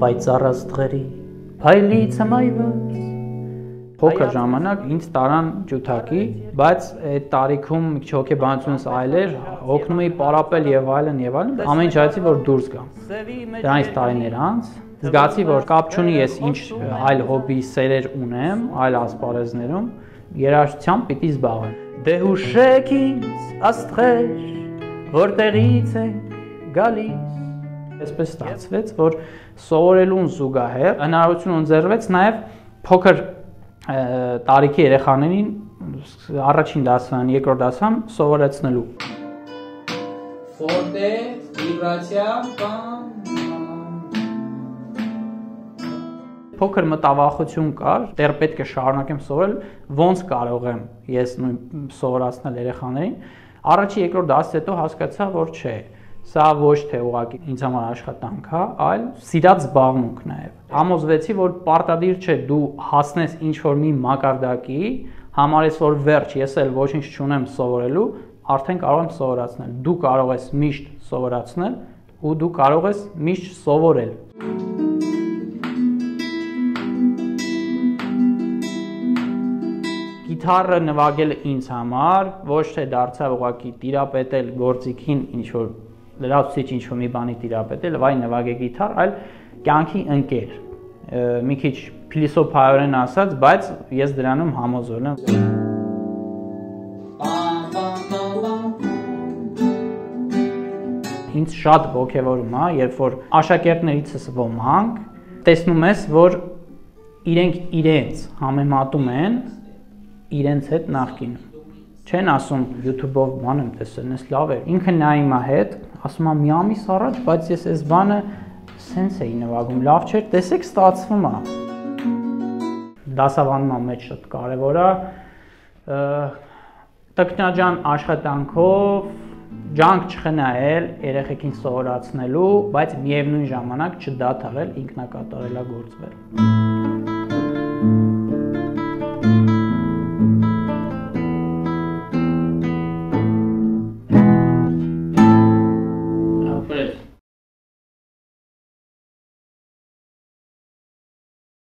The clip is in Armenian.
պայծառած տղերի փայլից հմայված փոքր ժամանակ ինձ տարան ջութակի, բայց այդ տարիքում մի քիչ հոգեբանությունս այլ էր, օգնում էի պարապել եւ այլն եւ այլն, ամեն ինչ այցի որ դուրս գամ։ Դրանից տարիներ անց զգացի, որ կապ չունի ես ինչ այլ հոբի սերեր ունեմ, այլ ասպարեզներում, երաժշտությամբ պիտի զբաղվեմ։ Դե հուշեք ինձ աստղեր, որտեղից եք գալիս Այսպես ստացվեց, որ սովորելուն զուգահեռ հնարավորություն ընձեռվեց նաև փոքր տարիքի երեխաներին առաջին դասան, երկրորդ դասան սովորեցնելու։ Ֆորտե, վիբրացիա կամ փոքր մտավախություն կար, դեռ պետք է շարունակեմ սովորել, ոնց կարող եմ ես նույն սովորացնել երեխաներին։ Առաջի երկրորդ դասից հետո հասկացա, որ չէ, Սա ոչ թե ուղղակի ինձ համար աշխատանք է, այլ սիրած զբաղմունք նաև։ Համոզվեցի, որ պարտադիր չէ դու հասնես ինչ որ մի մակարդակի, համարես որ վերջ, ես էլ ոչինչ չունեմ սովորելու, արդեն կարող եմ սովորացնել։ Դու կարող ես միշտ սովորացնել ու դու կարող ես միշտ սովորել։ գիտարը նվագելը ինձ համար ոչ թե դարձավ ուղակի տիրապետել գործիքին ինչ որ լրացուցիչ ինչ որ մի բանի տիրապետել, վայ նվագե գիտար, այլ կյանքի ընկեր։ Մի քիչ փիլիսոփայորեն ասած, բայց ես դրանում համոզվել եմ։ Ինձ շատ ողջևորում է, երբ որ աշակերտներիցս ոմանք տեսնում ես, որ իրենք իրենց համեմատում են իրենց հետ նախկինում չեն ասում YouTube-ով բան եմ տեսել, ես լավ է։ Ինքը նա իմա հետ, ասում եմ մի ամիս առաջ, բայց ես այս բանը սենց էի նվագում, լավ չէր, տեսեք ստացվում է։ Դասավանդման մեջ շատ կարևոր է տկնաջան աշխատանքով ջանք չխնայել երեխեքին սովորացնելու, բայց միևնույն ժամանակ չդադարել ինքնակատարելագործվել։